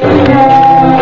Jesus! Jesus!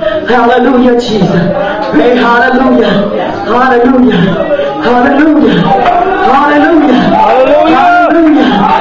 Hallelujah, Jesus. Hey, hallelujah. Hallelujah. Hallelujah. Hallelujah. Hallelujah. Hallelujah.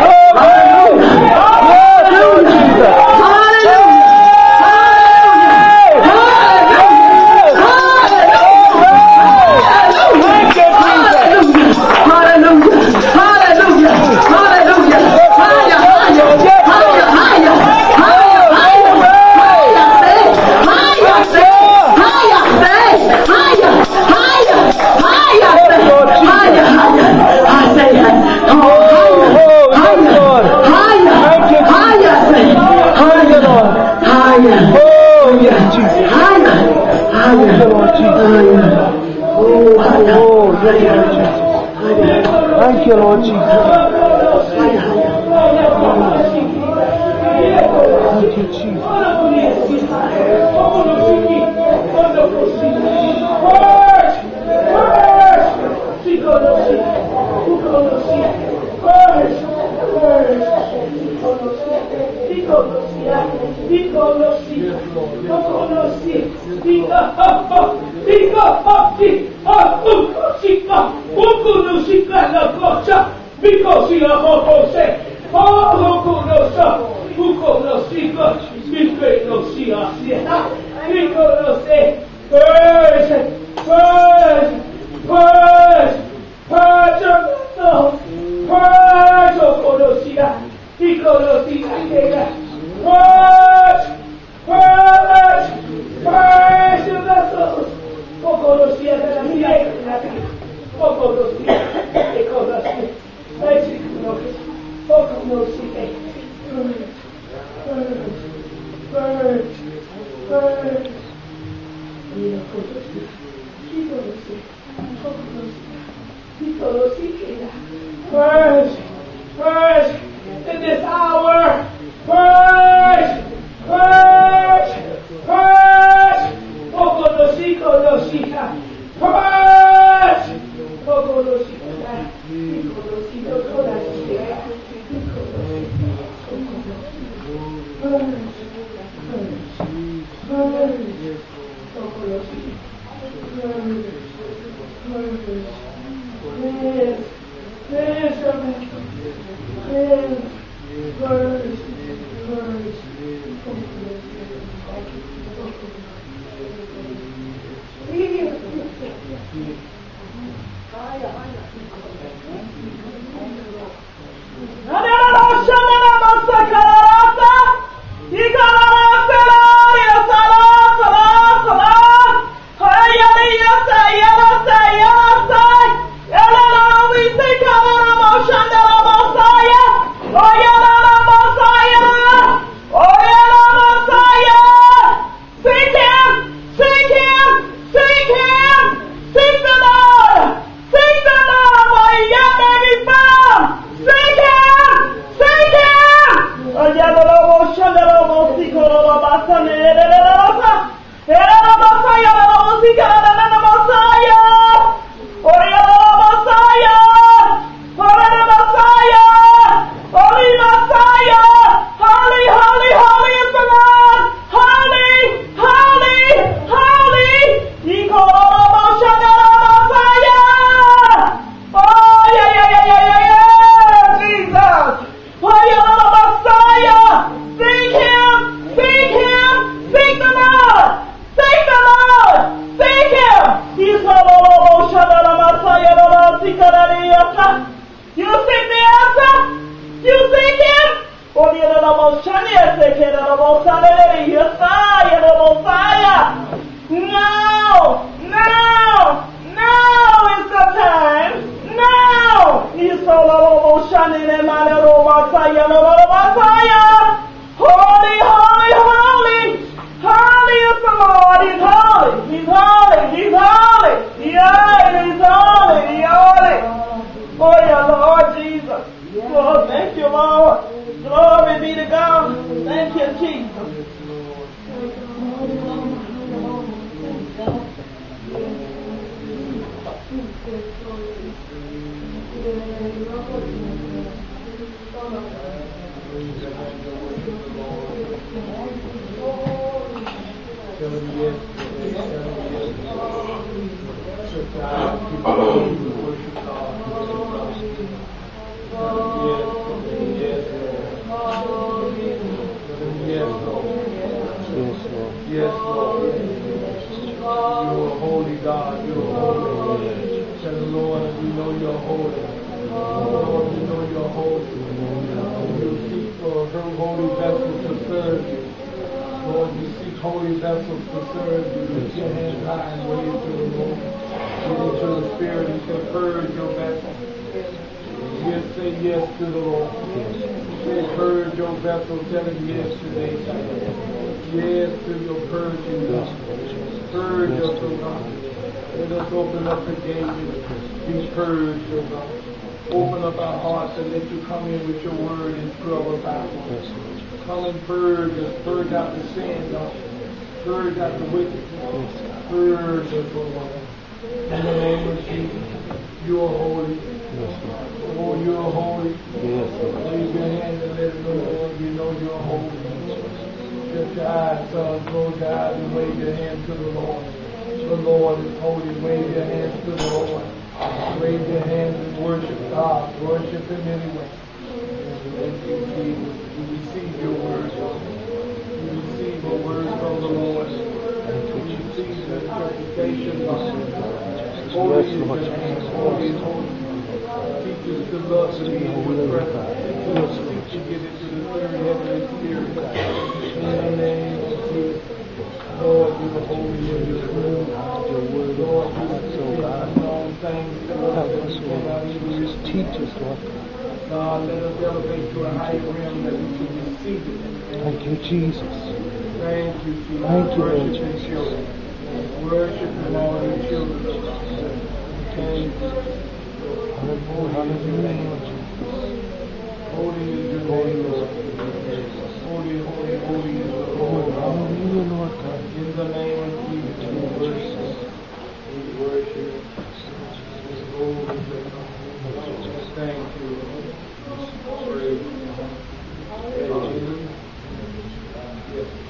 Thank you, Lord Jesus. Thank you, Lord Jesus. Istekâma mavşandara mahsaya. Vaya Lord. Glory be to God. Thank you, Jesus. Holy vessels to serve you. Lift your hands high and wave to the Lord. Get into the Spirit and say, purge your vessel. Yes, say yes to the Lord. Say, purge your vessel. Tell him yes today. Yes to your purging, God. Purge us, O God. Let us open up the gate and be purged, O God. Open up our hearts and let you come in with your word and scrub us out. Come and purge us. Purge out the sin, God. Purge out the wickedness. Purge us, O Lord. In the name of Jesus. You are holy. Yes, Lord. Oh, you are holy. Yes, Lord. Raise your hand and let it know, Lord, you know you're holy. Shut your eyes, son, close your eyes and wave your hand to the Lord. The Lord is holy. Wave your hands to the Lord. Wave your hands and worship God. Worship Him anyway. Thank you, Jesus. We receive your word, Lord. A word from the Lord. We receive the interpretation, God. Holy is your name. Holy is holy. Teach us to love to in your presence. Teach us to get into the third heavenly spirit. In the name of Jesus. Lord, you are holy and you're good. Lord, you are so God. To us Just teach us, Lord. God, let us elevate to a higher realm that we can receive it. Thank you, Jesus. Thank you, Jesus. Thank you, Lord Jesus. Worship and honor your children. Thank you. Hallelujah, hallelujah, Lord Jesus. Holy is your name, Lord. Holy, holy, holy is the Lord. Hallelujah, Lord God. In the name of Jesus, we worship. We worship. Thank you, Lord. Praise. Praise. Yes.